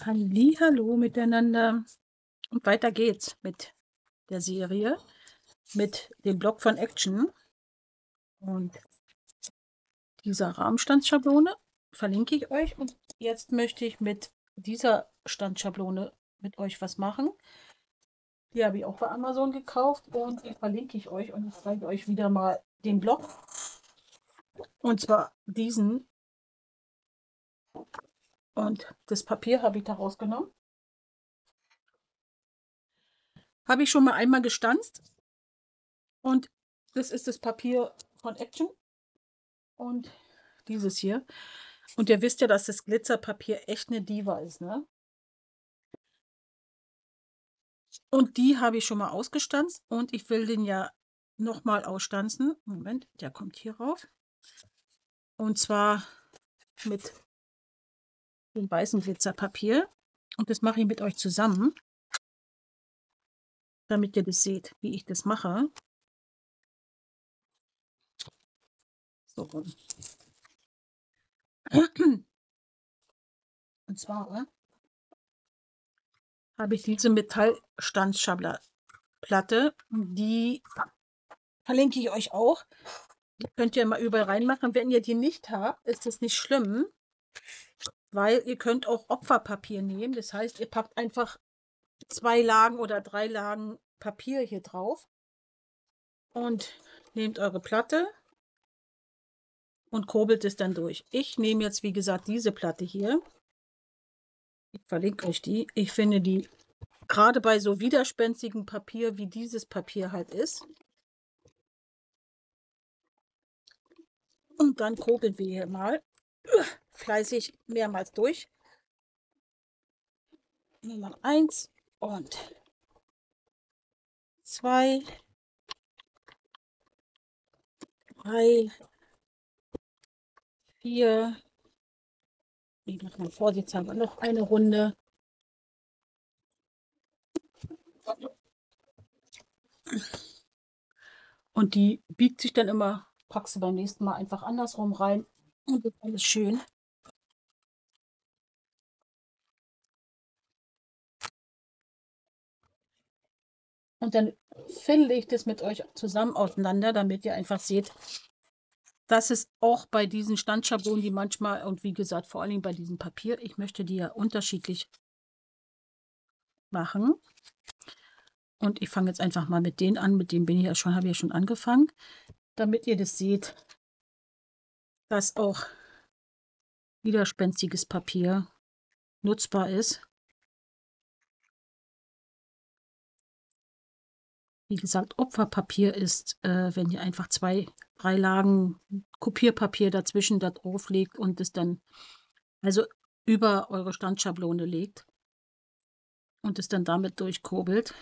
Hallihallo miteinander. Und weiter geht's mit der Serie, mit dem Block von Action. Und dieser Rahmenstandsschablone verlinke ich euch. Und jetzt möchte ich mit dieser Standschablone mit euch was machen. Die habe ich auch bei Amazon gekauft und die verlinke ich euch. Und ich zeige euch wieder mal den Block. Und zwar diesen und das Papier habe ich da rausgenommen. Habe ich schon mal einmal gestanzt. Und das ist das Papier von Action. Und dieses hier. Und ihr wisst ja, dass das Glitzerpapier echt eine Diva ist, ne? Und die habe ich schon mal ausgestanzt. Und ich will den ja nochmal ausstanzen. Moment, der kommt hier rauf. Und zwar mit dem weißen Glitzerpapier. Und das mache ich mit euch zusammen, damit ihr das seht, wie ich das mache. So. Und zwar habe ich diese Metallstandschabblerplatte, die verlinke ich euch auch. Die könnt ihr mal überall reinmachen. Wenn ihr die nicht habt, ist das nicht schlimm weil ihr könnt auch Opferpapier nehmen. Das heißt, ihr packt einfach zwei Lagen oder drei Lagen Papier hier drauf und nehmt eure Platte und kurbelt es dann durch. Ich nehme jetzt, wie gesagt, diese Platte hier. Ich verlinke euch die. Ich finde die gerade bei so widerspenstigem Papier, wie dieses Papier halt ist. Und dann kurbeln wir hier mal fleißig mehrmals durch. Nummer 1 und 2, 3, 4. Ich mache mal vorsichtshalber noch eine Runde. Und die biegt sich dann immer, packst du beim nächsten Mal einfach andersrum rein und ist alles schön. Und dann finde ich das mit euch zusammen auseinander, damit ihr einfach seht, dass es auch bei diesen Standschablonen, die manchmal, und wie gesagt, vor allem bei diesem Papier, ich möchte die ja unterschiedlich machen. Und ich fange jetzt einfach mal mit denen an, mit dem bin ich ja schon, habe ich ja schon angefangen, damit ihr das seht, dass auch widerspenstiges Papier nutzbar ist. Wie gesagt, Opferpapier ist, äh, wenn ihr einfach zwei, drei Lagen Kopierpapier dazwischen da drauf legt und es dann also über eure Standschablone legt und es dann damit durchkurbelt.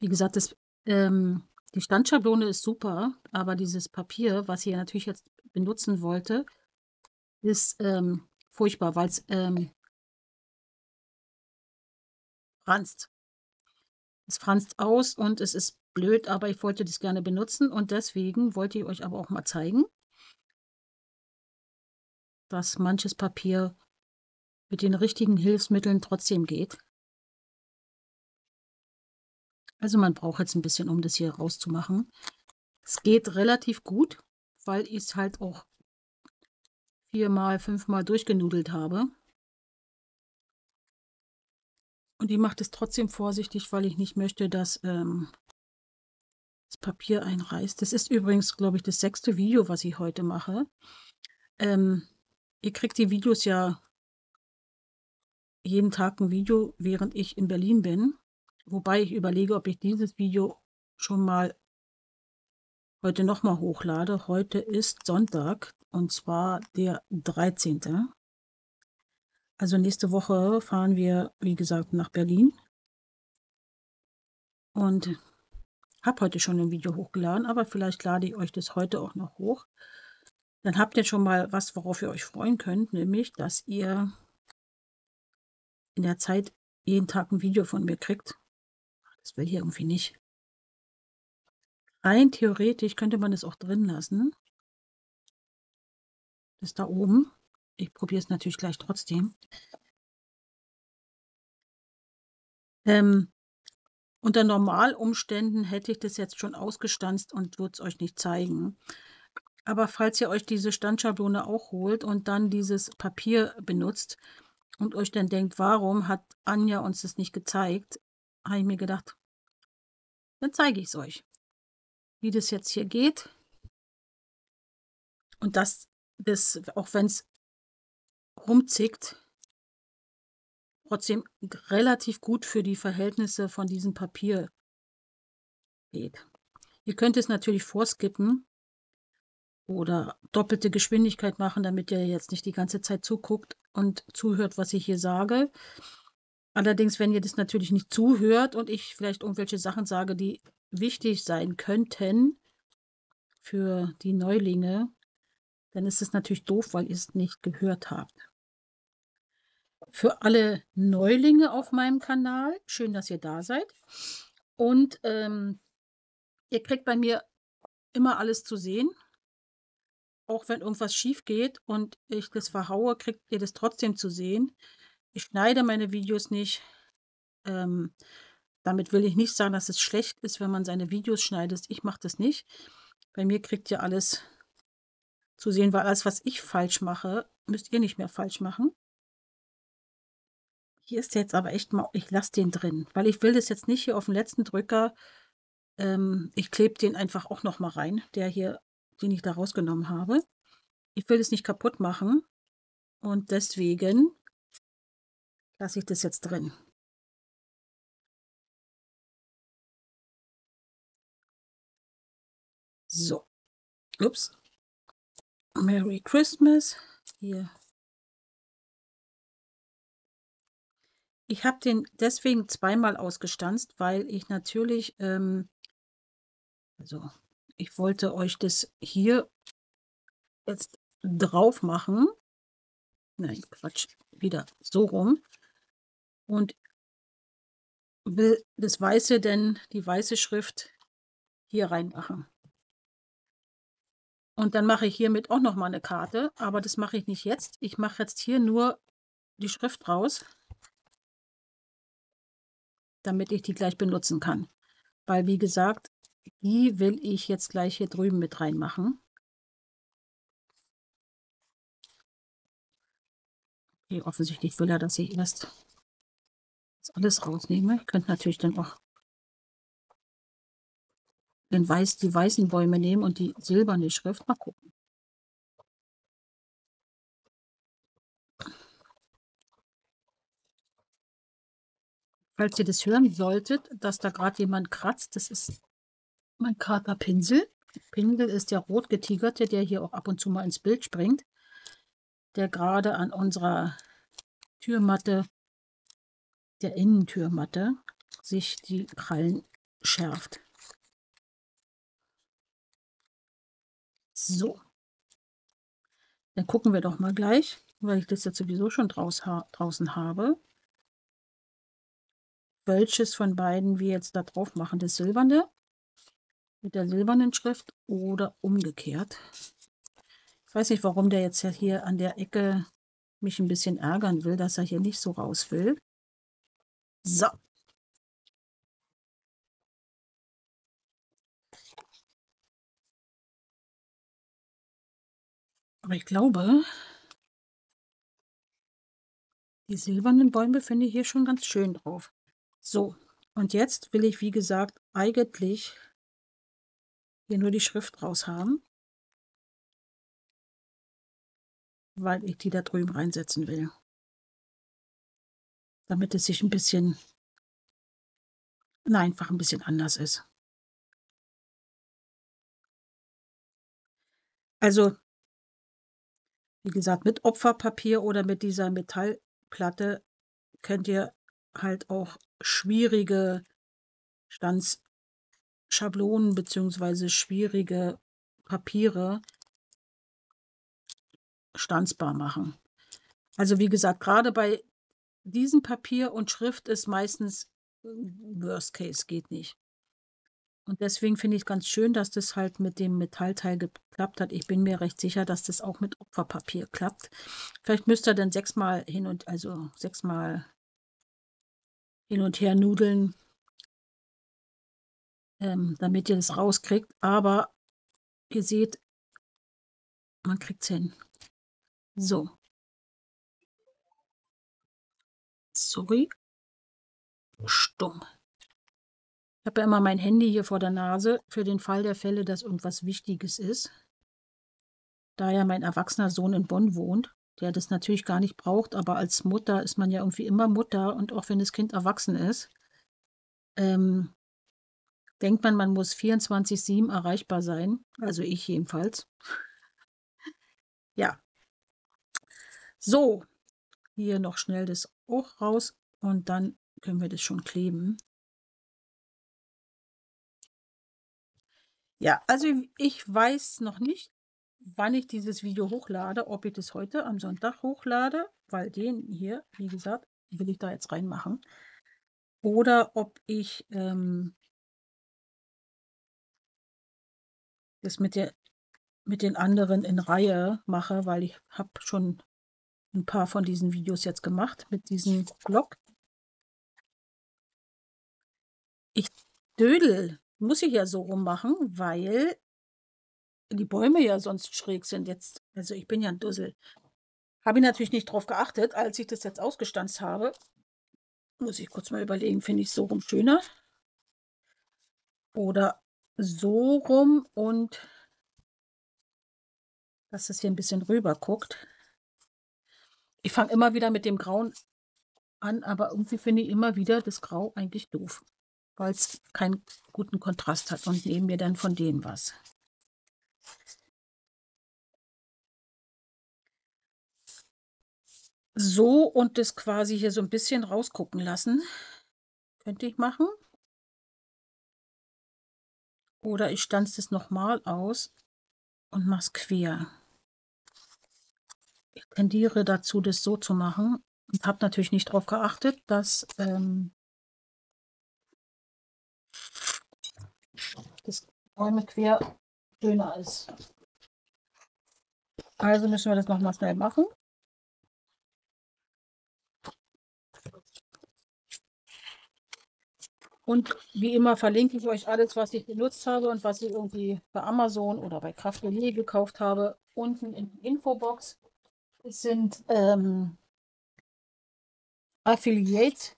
Wie gesagt, das, ähm, die Standschablone ist super, aber dieses Papier, was ihr natürlich jetzt benutzen wollte, ist ähm, furchtbar, weil es ähm, franzt. Es franzt aus und es ist blöd, aber ich wollte das gerne benutzen und deswegen wollte ich euch aber auch mal zeigen, dass manches Papier mit den richtigen Hilfsmitteln trotzdem geht. Also man braucht jetzt ein bisschen, um das hier rauszumachen. Es geht relativ gut, weil ich es halt auch viermal, fünfmal durchgenudelt habe. Und ich mache das trotzdem vorsichtig, weil ich nicht möchte, dass ähm, das Papier einreißt. Das ist übrigens, glaube ich, das sechste Video, was ich heute mache. Ähm, ihr kriegt die Videos ja jeden Tag ein Video, während ich in Berlin bin. Wobei ich überlege, ob ich dieses Video schon mal heute nochmal hochlade. Heute ist Sonntag und zwar der 13. Also nächste Woche fahren wir, wie gesagt, nach Berlin. Und habe heute schon ein Video hochgeladen, aber vielleicht lade ich euch das heute auch noch hoch. Dann habt ihr schon mal was, worauf ihr euch freuen könnt, nämlich, dass ihr in der Zeit jeden Tag ein Video von mir kriegt. Das will hier irgendwie nicht. Rein theoretisch könnte man es auch drin lassen. Das da oben. Ich probiere es natürlich gleich trotzdem. Ähm, unter Normalumständen hätte ich das jetzt schon ausgestanzt und würde es euch nicht zeigen. Aber falls ihr euch diese Standschablone auch holt und dann dieses Papier benutzt und euch dann denkt, warum hat Anja uns das nicht gezeigt, habe ich mir gedacht, dann zeige ich es euch, wie das jetzt hier geht. Und dass das, auch wenn es rumzickt, trotzdem relativ gut für die Verhältnisse von diesem Papier geht. Ihr könnt es natürlich vorskippen oder doppelte Geschwindigkeit machen, damit ihr jetzt nicht die ganze Zeit zuguckt und zuhört, was ich hier sage. Allerdings, wenn ihr das natürlich nicht zuhört und ich vielleicht irgendwelche Sachen sage, die wichtig sein könnten für die Neulinge, dann ist es natürlich doof, weil ihr es nicht gehört habt. Für alle Neulinge auf meinem Kanal, schön, dass ihr da seid. Und ähm, ihr kriegt bei mir immer alles zu sehen. Auch wenn irgendwas schief geht und ich das verhaue, kriegt ihr das trotzdem zu sehen. Ich schneide meine Videos nicht. Ähm, damit will ich nicht sagen, dass es schlecht ist, wenn man seine Videos schneidet. Ich mache das nicht. Bei mir kriegt ihr alles zu sehen, weil alles, was ich falsch mache, müsst ihr nicht mehr falsch machen. Hier ist jetzt aber echt mal, ich lasse den drin, weil ich will das jetzt nicht hier auf den letzten Drücker. Ähm, ich klebe den einfach auch noch mal rein, der hier, den ich da rausgenommen habe. Ich will es nicht kaputt machen und deswegen lasse ich das jetzt drin. So. Ups. Merry Christmas. Hier. Ich habe den deswegen zweimal ausgestanzt, weil ich natürlich, ähm, also ich wollte euch das hier jetzt drauf machen. Nein, Quatsch, wieder so rum und will das Weiße denn, die weiße Schrift hier reinmachen. Und dann mache ich hiermit auch noch mal eine Karte, aber das mache ich nicht jetzt. Ich mache jetzt hier nur die Schrift raus, damit ich die gleich benutzen kann. Weil, wie gesagt, die will ich jetzt gleich hier drüben mit reinmachen. Okay, offensichtlich will er, dass ich erst das alles rausnehme. Ich könnte natürlich dann auch den Weiß, die weißen Bäume nehmen und die silberne Schrift. Mal gucken. Falls ihr das hören solltet, dass da gerade jemand kratzt, das ist mein Katerpinsel. Pinsel ist der rot getigerte, der hier auch ab und zu mal ins Bild springt, der gerade an unserer Türmatte der Innentürmatte sich die Krallen schärft. So. Dann gucken wir doch mal gleich, weil ich das jetzt sowieso schon draus ha draußen habe, welches von beiden wir jetzt da drauf machen. Das silberne mit der silbernen Schrift oder umgekehrt. Ich weiß nicht, warum der jetzt hier an der Ecke mich ein bisschen ärgern will, dass er hier nicht so raus will. So. Aber ich glaube, die silbernen Bäume finde ich hier schon ganz schön drauf. So, und jetzt will ich, wie gesagt, eigentlich hier nur die Schrift raus haben, weil ich die da drüben reinsetzen will damit es sich ein bisschen, na, einfach ein bisschen anders ist. Also, wie gesagt, mit Opferpapier oder mit dieser Metallplatte könnt ihr halt auch schwierige Stanzschablonen bzw. schwierige Papiere stanzbar machen. Also wie gesagt, gerade bei diesen Papier und Schrift ist meistens äh, Worst Case, geht nicht. Und deswegen finde ich ganz schön, dass das halt mit dem Metallteil geklappt hat. Ich bin mir recht sicher, dass das auch mit Opferpapier klappt. Vielleicht müsst ihr dann sechsmal hin und also sechsmal hin und her nudeln, ähm, damit ihr das rauskriegt. Aber ihr seht, man kriegt es hin. So. Sorry. Stumm. Ich habe ja immer mein Handy hier vor der Nase für den Fall der Fälle, dass irgendwas Wichtiges ist. Da ja mein erwachsener Sohn in Bonn wohnt, der das natürlich gar nicht braucht, aber als Mutter ist man ja irgendwie immer Mutter und auch wenn das Kind erwachsen ist, ähm, denkt man, man muss 24-7 erreichbar sein. Also ich jedenfalls. ja. So, hier noch schnell das auch raus und dann können wir das schon kleben. Ja, also ich weiß noch nicht, wann ich dieses Video hochlade, ob ich das heute am Sonntag hochlade, weil den hier, wie gesagt, will ich da jetzt reinmachen. Oder ob ich ähm, das mit, der, mit den anderen in Reihe mache, weil ich habe schon ein paar von diesen Videos jetzt gemacht mit diesem Blog. Ich dödel muss ich ja so rummachen, weil die Bäume ja sonst schräg sind jetzt. Also ich bin ja ein Dussel. Habe ich natürlich nicht drauf geachtet, als ich das jetzt ausgestanzt habe. Muss ich kurz mal überlegen, finde ich so rum schöner? Oder so rum und dass es hier ein bisschen rüber guckt. Ich fange immer wieder mit dem Grauen an, aber irgendwie finde ich immer wieder das Grau eigentlich doof weil es keinen guten Kontrast hat und nehmen mir dann von denen was. So und das quasi hier so ein bisschen rausgucken lassen. Könnte ich machen. Oder ich stanze es nochmal aus und mache es quer. Ich tendiere dazu, das so zu machen und habe natürlich nicht darauf geachtet, dass ähm, das Bäume quer schöner ist. Also müssen wir das nochmal schnell machen. Und wie immer verlinke ich euch alles, was ich benutzt habe und was ich irgendwie bei Amazon oder bei Kraft gekauft habe, unten in die Infobox. Es sind ähm, Affiliate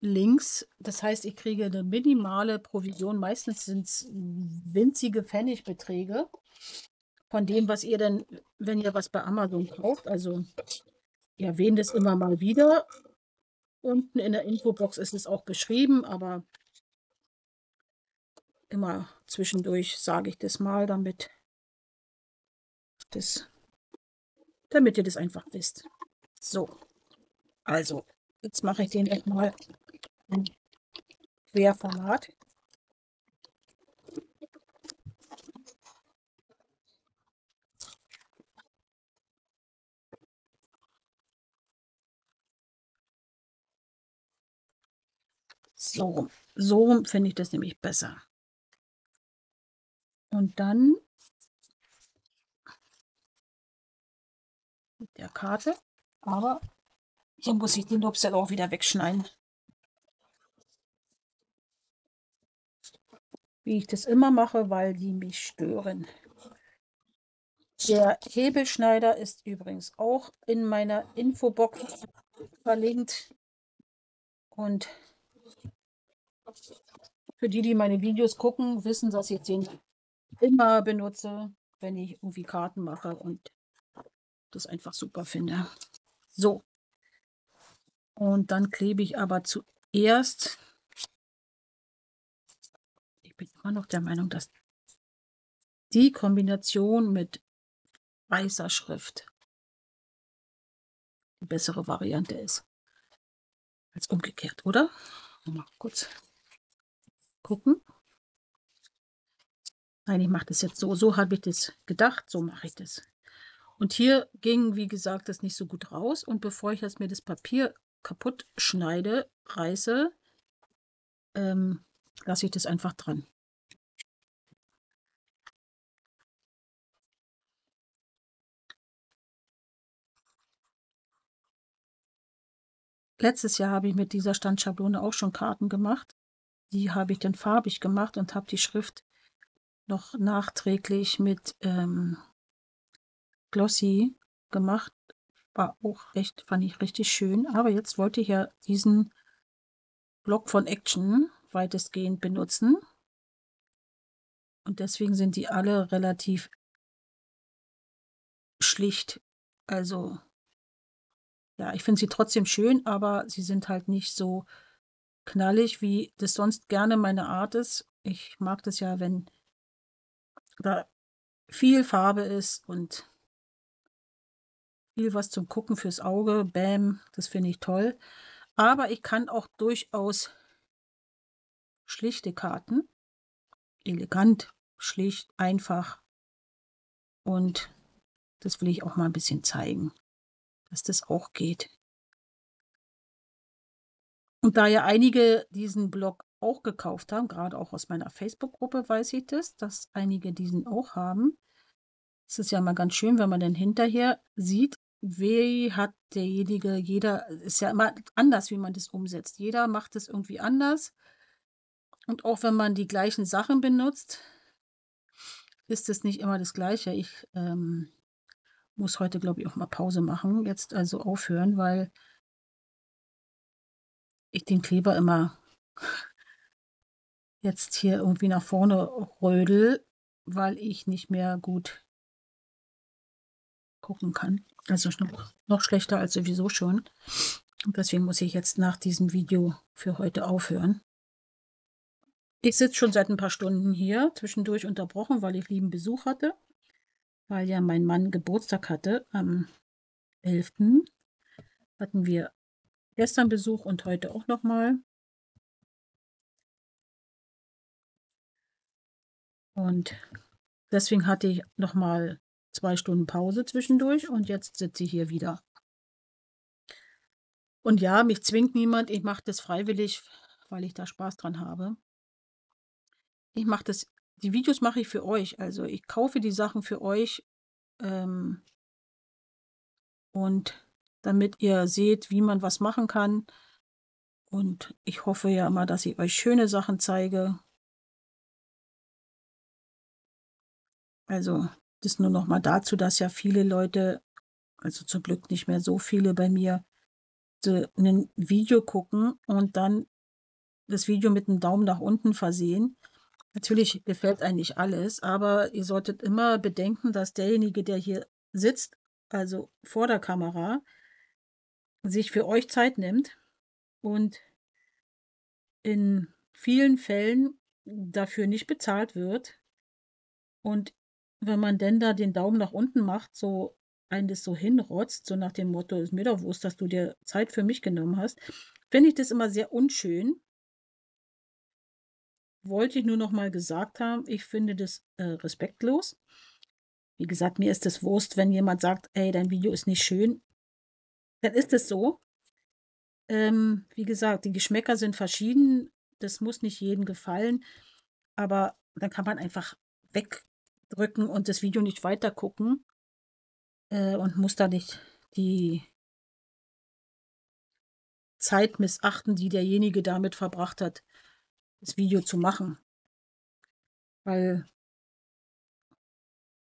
links. Das heißt, ich kriege eine minimale Provision. Meistens sind es winzige Pfennigbeträge von dem, was ihr denn, wenn ihr was bei Amazon kauft. Also ihr erwähnt es immer mal wieder. Unten in der Infobox ist es auch beschrieben, aber immer zwischendurch sage ich das mal, damit, das, damit ihr das einfach wisst. So, also jetzt mache ich den erstmal Querformat. So, so finde ich das nämlich besser. Und dann mit der Karte, aber hier muss ich den Lobsel auch wieder wegschneiden. wie ich das immer mache, weil die mich stören. Der Hebelschneider ist übrigens auch in meiner Infobox verlinkt. Und für die, die meine Videos gucken, wissen, dass ich den immer benutze, wenn ich irgendwie Karten mache und das einfach super finde. So. Und dann klebe ich aber zuerst ich bin immer noch der Meinung, dass die Kombination mit weißer Schrift die bessere Variante ist als umgekehrt, oder? Mal kurz gucken. Nein, ich mache das jetzt so. So habe ich das gedacht, so mache ich das. Und hier ging, wie gesagt, das nicht so gut raus. Und bevor ich jetzt mir das Papier kaputt schneide, reiße, ähm, lasse ich das einfach dran. Letztes Jahr habe ich mit dieser Standschablone auch schon Karten gemacht. Die habe ich dann farbig gemacht und habe die Schrift noch nachträglich mit ähm, Glossy gemacht. War auch echt, fand ich richtig schön. Aber jetzt wollte ich ja diesen Block von Action weitestgehend benutzen. Und deswegen sind die alle relativ schlicht. Also, ja, ich finde sie trotzdem schön, aber sie sind halt nicht so knallig, wie das sonst gerne meine Art ist. Ich mag das ja, wenn da viel Farbe ist und viel was zum Gucken fürs Auge. Bam, das finde ich toll. Aber ich kann auch durchaus schlichte Karten, elegant, schlicht, einfach. Und das will ich auch mal ein bisschen zeigen, dass das auch geht. Und da ja einige diesen Blog auch gekauft haben, gerade auch aus meiner Facebook-Gruppe weiß ich das, dass einige diesen auch haben. Es ist ja mal ganz schön, wenn man dann hinterher sieht, wie hat derjenige, jeder, ist ja immer anders, wie man das umsetzt. Jeder macht es irgendwie anders. Und auch wenn man die gleichen Sachen benutzt, ist es nicht immer das Gleiche. Ich ähm, muss heute, glaube ich, auch mal Pause machen, jetzt also aufhören, weil ich den Kleber immer jetzt hier irgendwie nach vorne rödel, weil ich nicht mehr gut gucken kann. Also noch, noch schlechter als sowieso schon. Und deswegen muss ich jetzt nach diesem Video für heute aufhören. Ich sitze schon seit ein paar Stunden hier, zwischendurch unterbrochen, weil ich lieben Besuch hatte. Weil ja mein Mann Geburtstag hatte am 11. hatten wir gestern Besuch und heute auch nochmal. Und deswegen hatte ich nochmal zwei Stunden Pause zwischendurch und jetzt sitze ich hier wieder. Und ja, mich zwingt niemand, ich mache das freiwillig, weil ich da Spaß dran habe. Ich mache das, die Videos mache ich für euch, also ich kaufe die Sachen für euch ähm, und damit ihr seht, wie man was machen kann. Und ich hoffe ja immer, dass ich euch schöne Sachen zeige. Also das nur noch mal dazu, dass ja viele Leute, also zum Glück nicht mehr so viele bei mir, ein Video gucken und dann das Video mit einem Daumen nach unten versehen. Natürlich gefällt eigentlich alles, aber ihr solltet immer bedenken, dass derjenige, der hier sitzt, also vor der Kamera, sich für euch Zeit nimmt und in vielen Fällen dafür nicht bezahlt wird und wenn man denn da den Daumen nach unten macht, so einen das so hinrotzt, so nach dem Motto, ist mir doch wurscht, dass du dir Zeit für mich genommen hast, finde ich das immer sehr unschön. Wollte ich nur noch mal gesagt haben, ich finde das äh, respektlos. Wie gesagt, mir ist es Wurst, wenn jemand sagt, ey, dein Video ist nicht schön. Dann ist es so. Ähm, wie gesagt, die Geschmäcker sind verschieden. Das muss nicht jedem gefallen. Aber dann kann man einfach weg drücken und das Video nicht weiter gucken äh, und muss da nicht die Zeit missachten, die derjenige damit verbracht hat, das Video zu machen. Weil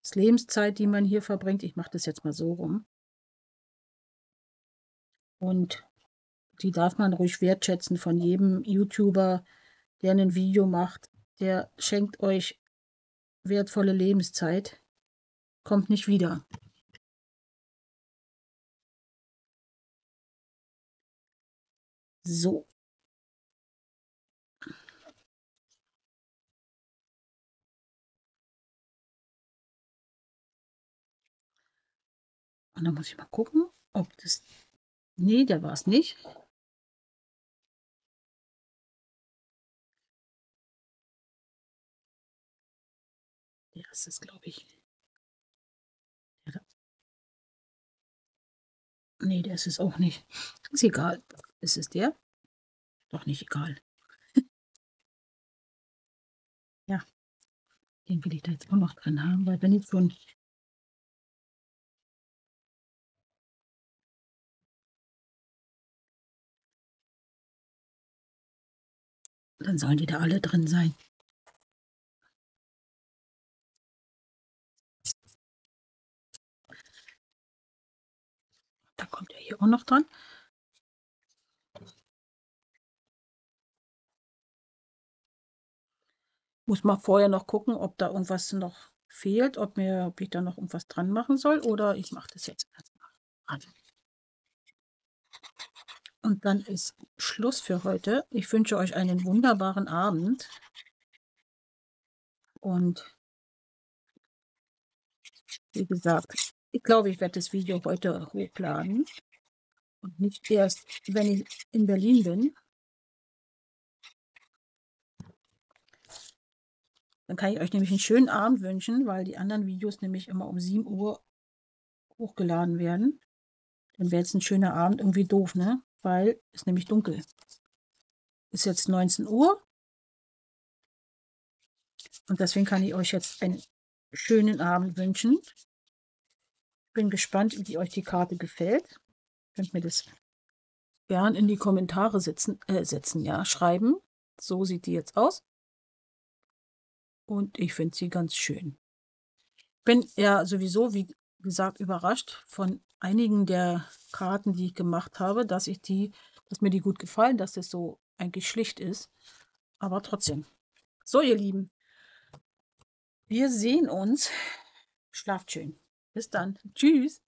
das Lebenszeit, die man hier verbringt, ich mache das jetzt mal so rum, und die darf man ruhig wertschätzen von jedem YouTuber, der ein Video macht. Der schenkt euch wertvolle Lebenszeit kommt nicht wieder. So. Und dann muss ich mal gucken, ob das... Nee, der war es nicht. Der ist es, glaube ich. Nee, der ist es auch nicht. Ist egal. Ist es der? Doch nicht egal. ja. Den will ich da jetzt auch noch drin haben, weil wenn ich schon Dann sollen die da alle drin sein. Da kommt er hier auch noch dran. Muss mal vorher noch gucken, ob da irgendwas noch fehlt, ob, mir, ob ich da noch irgendwas dran machen soll oder ich mache das jetzt erstmal an. Und dann ist Schluss für heute. Ich wünsche euch einen wunderbaren Abend. Und wie gesagt, ich glaube, ich werde das Video heute hochladen. Und nicht erst, wenn ich in Berlin bin. Dann kann ich euch nämlich einen schönen Abend wünschen, weil die anderen Videos nämlich immer um 7 Uhr hochgeladen werden. Dann wäre jetzt ein schöner Abend irgendwie doof, ne? Weil es nämlich dunkel. Ist jetzt 19 Uhr. Und deswegen kann ich euch jetzt einen schönen Abend wünschen. Bin gespannt, wie euch die Karte gefällt. Könnt mir das gern in die Kommentare setzen, äh, setzen ja, schreiben. So sieht die jetzt aus und ich finde sie ganz schön. Bin ja sowieso, wie gesagt, überrascht von einigen der Karten, die ich gemacht habe, dass ich die, dass mir die gut gefallen, dass das so eigentlich schlicht ist. Aber trotzdem. So, ihr Lieben. Wir sehen uns. Schlaft schön. Bis dann. Tschüss.